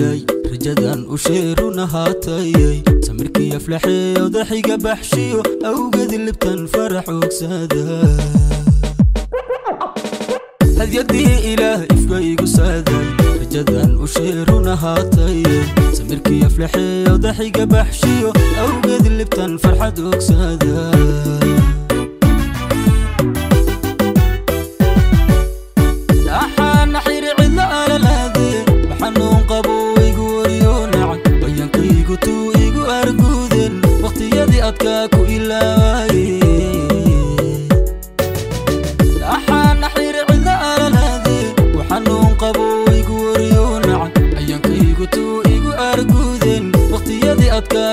dhashay rajadan u sheerun ahaatayay samirkii aflaxeeyo daxiga baxshiyo awgeed libtan farax oogsada hadyadii ilaah ifkaygu saaday rajadan u sheerun ahaatayay samirkii aflaxeeyo daxiga baxshiyo awgeed libtan farxad oogsada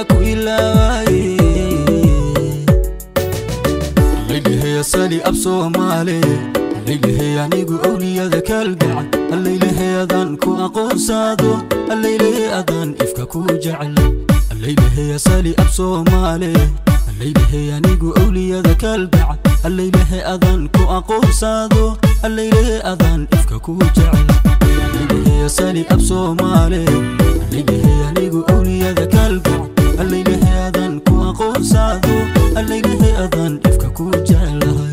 kuilaaye dhegaheyasali ab soomaale dhegahey anigu awliyada kaalgaca allaylahey adaan ku aqoonsaado allaylahey adaan ifka ku jecla allaylahey asali ab soomaale allaylahey anigu awliyada kaalgaca allaylahey adaan ku aqoonsaado allaylahey adaan ifka ku jecla dhegahey asali ab soomaale dhegahey anigu awliyada kaalgaca الليلة هيضن كوا قوسادو الليلة هيضن إفكا كو جعلها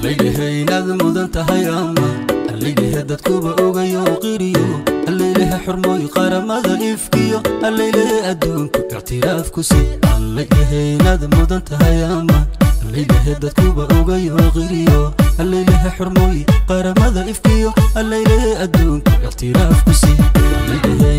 الليلة هيناد مدن تهياما الليلة هيداد كوبا أوغيو قيريو الليلة هحرموي قارمادا إفكيو الليلة أدونكو اعتراف كسي الليلة هيناد مدن تهياما الليلة هيداد كوبا أوغيو قيريو الليله حرمي قرمذا افكيو الليله ادون اختلاف بسي الليله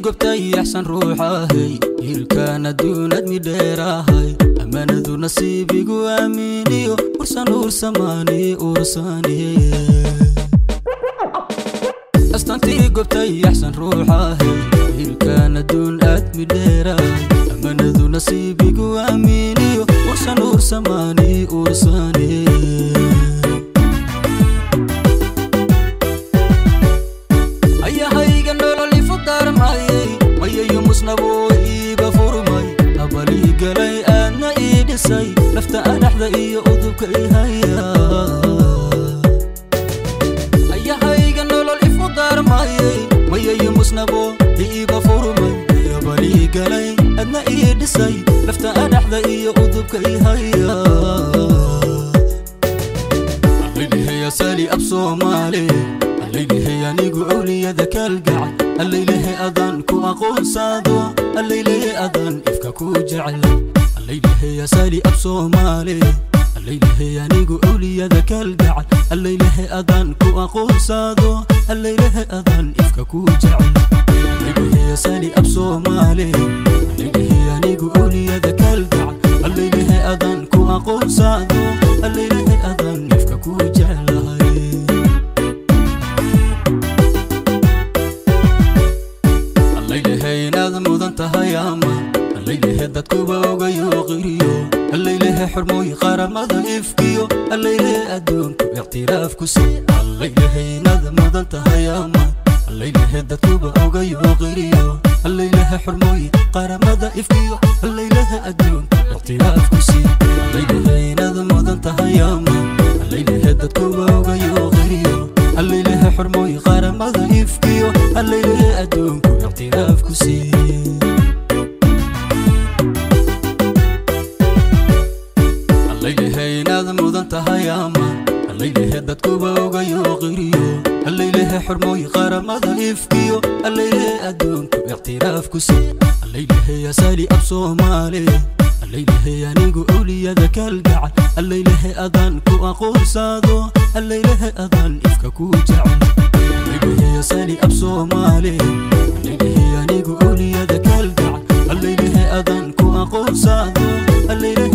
gobtay axsan ruuxahay hilkaan adduunad midheerahay ammaanadu nasiibigu aaminiyo ursan uursamaani ursanstantii gobtay axsan ruuxahay hilkaan adduun aad midheerahay ammaanadu nasiibigu aaminiyo ursan uursamaani iyo udubka ihaya ayahayga nolol ifu daarmaayay mayayo musnabo iiba furmay iyo balii galay adna ii dhisay nafta anaxda iyo udubka ihaya عليله سالي أبصو مالي عليله أنيقو عليا ذاك القعد عليله أذان كو أقول صادو عليله أذان إفكا كو جعل الليلة هي سالي بصومالي الليلة هي نيجو أولي ذاك القعد الليلة هي أذان كو أقول سادو الليلة هي أذان إفكا كو جعل الليلة هي سالي بصومالي الليلة هي نيقو أولي ذاك القعد الليلة هي أذان كو أقول سادو allayilehe dadkuba ogayo qiriyo allayilehe xurmooyi qaramada ifkiyo allayilehe adduunku ictiraaf ku sii allayilehe inaad mudan tahay ama allayilehe dadkuba ogayo qiriyo allayilehe xurmooyi qaramada ifkiyo allayilehe adduunku ictiraaf ku sii allayilehe inaad mudan tahay ama allayilehe dadkuba ogayo qiriyo allayilehe xurmooyi qaramada ifkiyo allayilehe adduunku ictiraaf ku sii ifkiyo allaylee adduunku ikhtilaaf ku sii allaylaheya saali ab soomaali allaylahe anigu uliyada kalgacal allaylahe adaan ku aqoonsado allaylahe adaan ifka ku jecel allaylaheya saali ab soomaali allaylahe anigu uliyada kalgacal allaylahe adaan ku aqoonsado allaylahe